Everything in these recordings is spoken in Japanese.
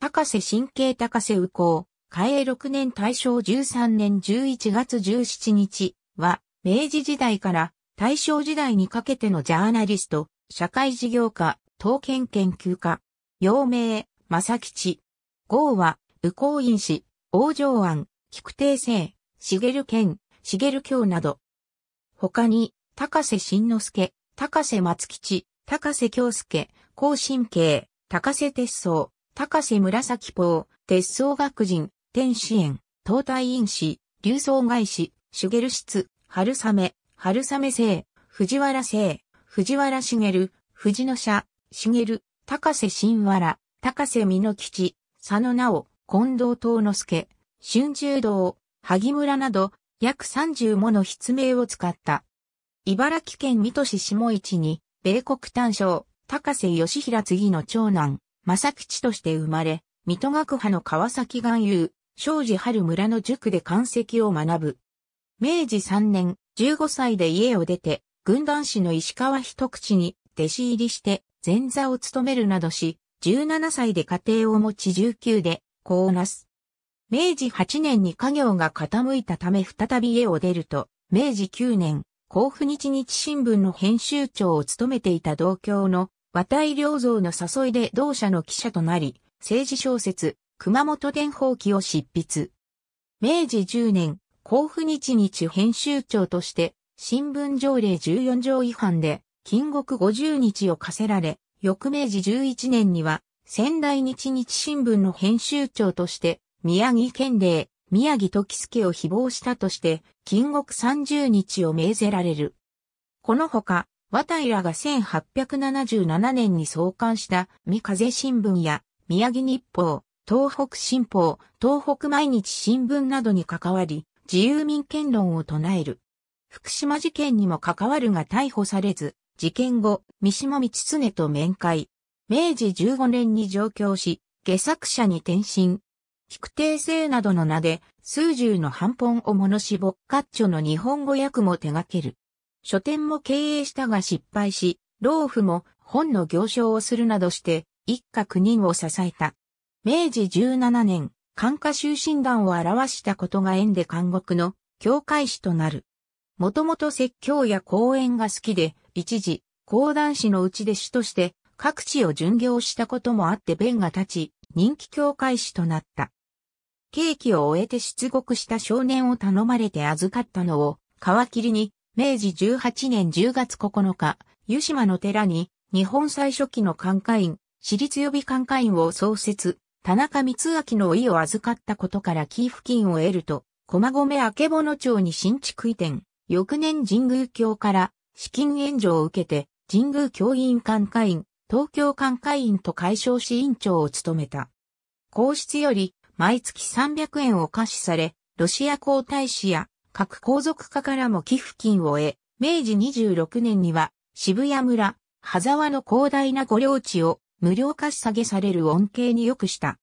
高瀬神経高瀬右近、嘉永6年大正13年11月17日は、明治時代から大正時代にかけてのジャーナリスト、社会事業家、刀剣研究家、陽明、正吉。号は、右近院士、王城庵、菊亭生、茂健、茂京など。他に、高瀬慎之介、高瀬松吉、高瀬京介、高神経、高瀬鉄道、高瀬紫峰、鉄道学人、天使園、東大院士、流層外士、シュゲル室、春雨、春雨生、藤原生、藤原茂、藤野社、茂、高瀬新原、高瀬美濃吉、佐野直、近藤東之助、春秋道、萩村など、約30もの筆名を使った。茨城県水戸市下市に、米国単将、高瀬義平次の長男、正吉として生まれ、水戸学派の川崎岩友、庄司春村の塾で漢石を学ぶ。明治3年、15歳で家を出て、軍団士の石川一口に弟子入りして前座を務めるなどし、17歳で家庭を持ち19で、子をなす。明治8年に家業が傾いたため再び家を出ると、明治9年、甲府日日新聞の編集長を務めていた同郷の渡井良造の誘いで同社の記者となり、政治小説、熊本伝法記を執筆。明治10年、甲府日日編集長として、新聞条例14条違反で、禁獄50日を課せられ、翌明治11年には、仙台日日新聞の編集長として、宮城県令、宮城時助を誹謗したとして、禁獄30日を命ぜられる。このほか、渡井らが1877年に創刊した三風新聞や宮城日報、東北新報、東北毎日新聞などに関わり、自由民権論を唱える。福島事件にも関わるが逮捕されず、事件後、三島道常と面会。明治15年に上京し、下作者に転身。菊亭生などの名で、数十の版本を物しぼっかっちょの日本語訳も手掛ける。書店も経営したが失敗し、老夫も本の行商をするなどして、一家九人を支えた。明治17年、漢歌修身団を表したことが縁で監獄の教会士となる。もともと説教や講演が好きで、一時、講談師の内弟子として各地を巡業したこともあって弁が立ち、人気教会士となった。刑期を終えて出国した少年を頼まれて預かったのを、皮切りに明治18年10月9日、湯島の寺に日本最初期の寛化院、私立予備寛化院を創設、田中光明の意を預かったことから寄付金を得ると、駒込明物町に新築移転、翌年神宮教から資金援助を受けて、神宮教員寛化院、東京寛化院と解消し委員長を務めた。皇室より毎月300円を可視され、ロシア皇太子や各皇族家からも寄付金を得、明治26年には渋谷村、羽沢の広大な御領地を無料貸し下げされる恩恵に良くした。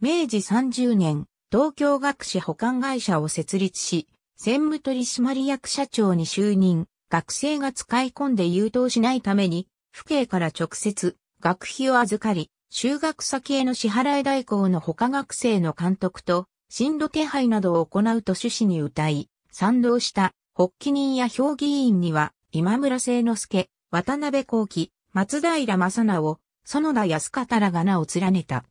明治30年、東京学士保管会社を設立し、専務取締役社長に就任、学生が使い込んで優等しないために、府警から直接学費を預かり、修学先への支払い代行の他学生の監督と進路手配などを行うと趣旨に歌い、賛同した発起人や評議員には、今村聖之助、渡辺幸喜、松平正直、園田康方らが名を連ねた。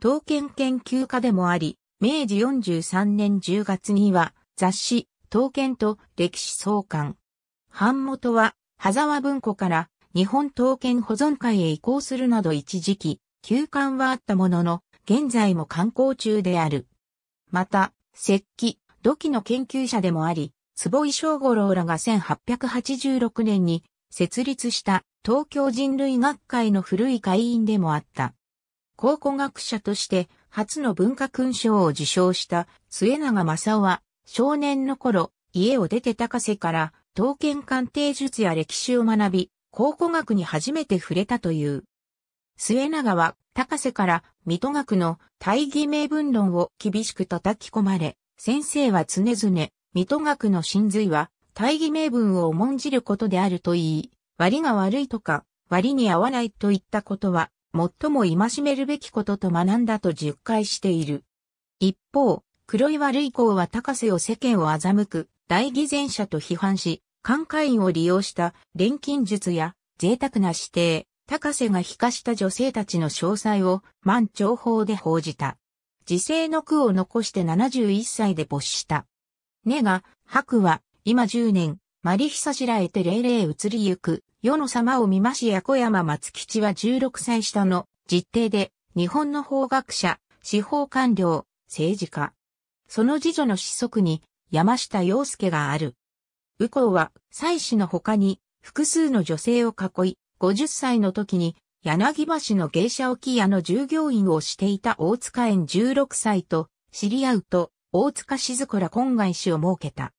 刀剣研究家でもあり、明治43年10月には雑誌、刀剣と歴史創刊。版元は、羽沢文庫から日本刀剣保存会へ移行するなど一時期、休刊はあったものの、現在も刊行中である。また、石器、土器の研究者でもあり、坪井正五郎らが1886年に設立した東京人類学会の古い会員でもあった。考古学者として初の文化勲章を受章した末永正夫は少年の頃家を出て高瀬から刀剣鑑定術や歴史を学び考古学に初めて触れたという。末永は高瀬から水戸学の大義名分論を厳しく叩き込まれ先生は常々、水戸学の真髄は、大義名分を重んじることであると言い、割が悪いとか、割に合わないといったことは、最も戒めるべきことと学んだと述回している。一方、黒岩類公は高瀬を世間を欺く大偽善者と批判し、寛解院を利用した錬金術や贅沢な指定、高瀬が非化した女性たちの詳細を満長法で報じた。自世の句を残して71歳で没した。根が、白は、今10年、マリヒサジラへて霊霊移りゆく、世の様を見ましや小山松吉は16歳下の実定で、日本の法学者、司法官僚、政治家。その次女の子息に、山下洋介がある。右近は、妻子の他に、複数の女性を囲い、50歳の時に、柳橋の芸者置屋の従業員をしていた大塚園16歳と知り合うと、大塚静子ら婚外子を設けた。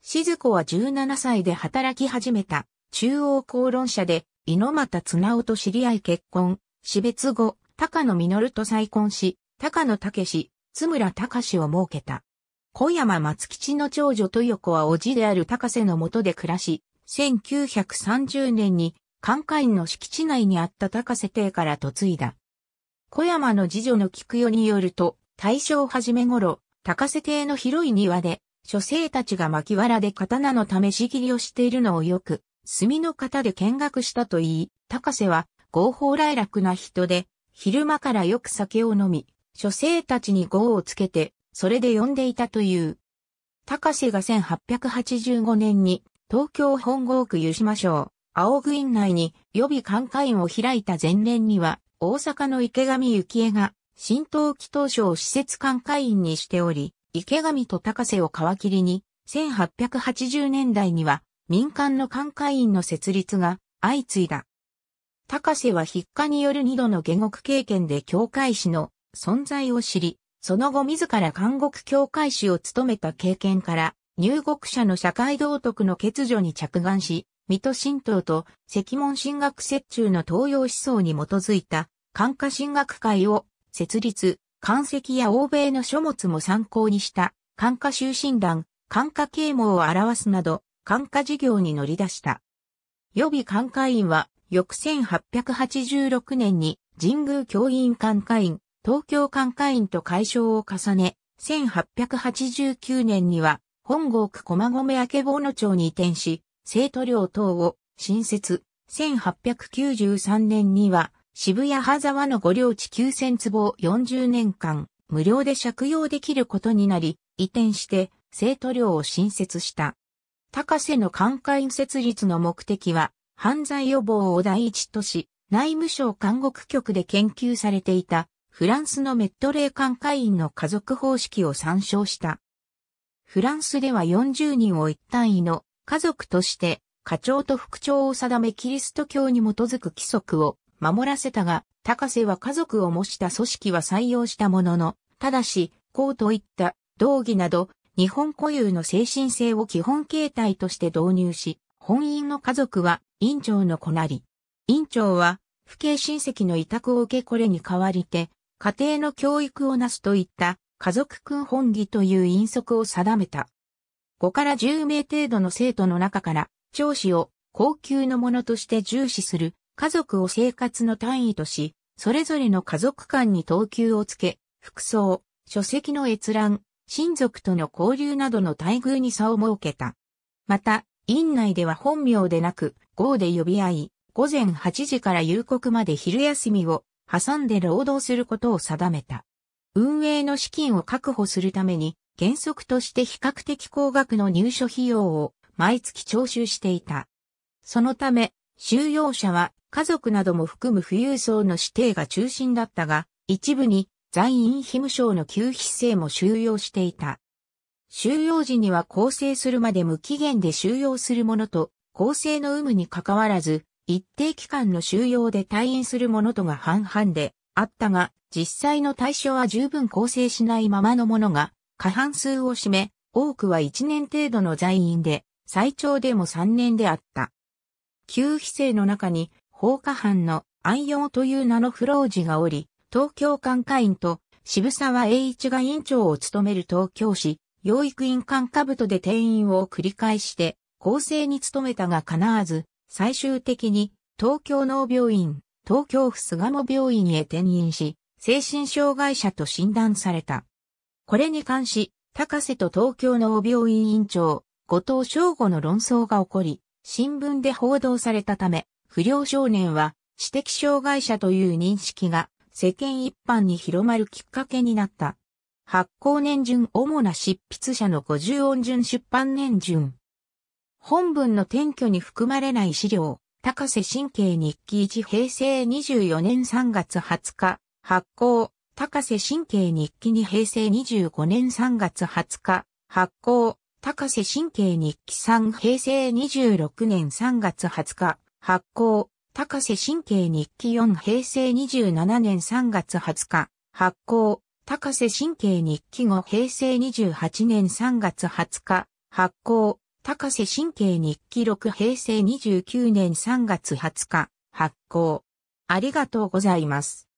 静子は17歳で働き始めた。中央公論者で、猪俣綱夫と知り合い結婚、死別後、高野実と再婚し、高野武史、津村隆を設けた。小山松吉の長女豊子は叔父である高瀬の下で暮らし、1930年に、関下院の敷地内にあった高瀬邸から嫁いだ。小山の次女の菊代によると、大正初め頃、高瀬邸の広い庭で、書生たちが巻き藁で刀の試し切りをしているのをよく墨の型で見学したと言い、高瀬は合法来楽な人で、昼間からよく酒を飲み、書生たちに号をつけて、それで呼んでいたという。高瀬が1885年に東京本郷区湯島省、青具院内に予備寛解院を開いた前年には、大阪の池上幸恵が、新東祈祷省を施設寛解院にしており、池上と高瀬を皮切りに、1880年代には民間の寛解院の設立が相次いだ。高瀬は筆家による二度の下獄経験で教会士の存在を知り、その後自ら監獄教会士を務めた経験から、入国者の社会道徳の欠如に着眼し、水戸神道と赤門神学折衷の東洋思想に基づいた、漢化神学会を設立、漢石や欧米の書物も参考にした、漢化修身団、漢化啓蒙を表すなど、管化事業に乗り出した。予備管化院は、翌1886年に神宮教員管化院、東京管化院と解消を重ね、1889年には本郷区駒込明坊の町に移転し、生徒寮等を新設。1893年には渋谷羽沢の御領地9000坪を40年間無料で借用できることになり、移転して生徒寮を新設した。高瀬の監戒設立の目的は、犯罪予防を第一とし、内務省監獄局で研究されていた、フランスのメットレー監戒員の家族方式を参照した。フランスでは40人を一単位の家族として、課長と副長を定めキリスト教に基づく規則を守らせたが、高瀬は家族を模した組織は採用したものの、ただし、こうといった道義など日本固有の精神性を基本形態として導入し、本院の家族は院長の子なり。院長は、父兄親戚の委託を受けこれに代わりて、家庭の教育をなすといった家族君本義という因則を定めた。5から10名程度の生徒の中から、長子を高級のものとして重視する家族を生活の単位とし、それぞれの家族間に等級をつけ、服装、書籍の閲覧、親族との交流などの待遇に差を設けた。また、院内では本名でなく、号で呼び合い、午前8時から夕刻まで昼休みを挟んで労働することを定めた。運営の資金を確保するために、原則として比較的高額の入所費用を毎月徴収していた。そのため、収容者は家族なども含む富裕層の指定が中心だったが、一部に在院費務省の給費制も収容していた。収容時には構成するまで無期限で収容するものと、構成の有無に関わらず、一定期間の収容で退院するものとが半々であったが、実際の対象は十分構成しないままのものが過半数を占め、多くは1年程度の在院で、最長でも3年であった。旧費制の中に放火犯の暗用という名の不老児がおり、東京管科院と渋沢栄一が院長を務める東京市、養育院管科部とで定員を繰り返して、構成に努めたが叶わず、最終的に東京農病院、東京府巣鴨病院へ転院し、精神障害者と診断された。これに関し、高瀬と東京の病院院長、後藤翔吾の論争が起こり、新聞で報道されたため、不良少年は知的障害者という認識が世間一般に広まるきっかけになった。発行年順主な執筆者の50音順出版年順。本文の転居に含まれない資料、高瀬神経日記1平成24年3月20日、発行、高瀬神経日記2平成25年3月20日、発行、高瀬神経日記3平成26年3月20日、発行、高瀬神経日記4平成27年3月20日、発行、高瀬神経日記5平成28年3月20日、発行、高瀬神経日記6平成29年3月20日、発行。ありがとうございます。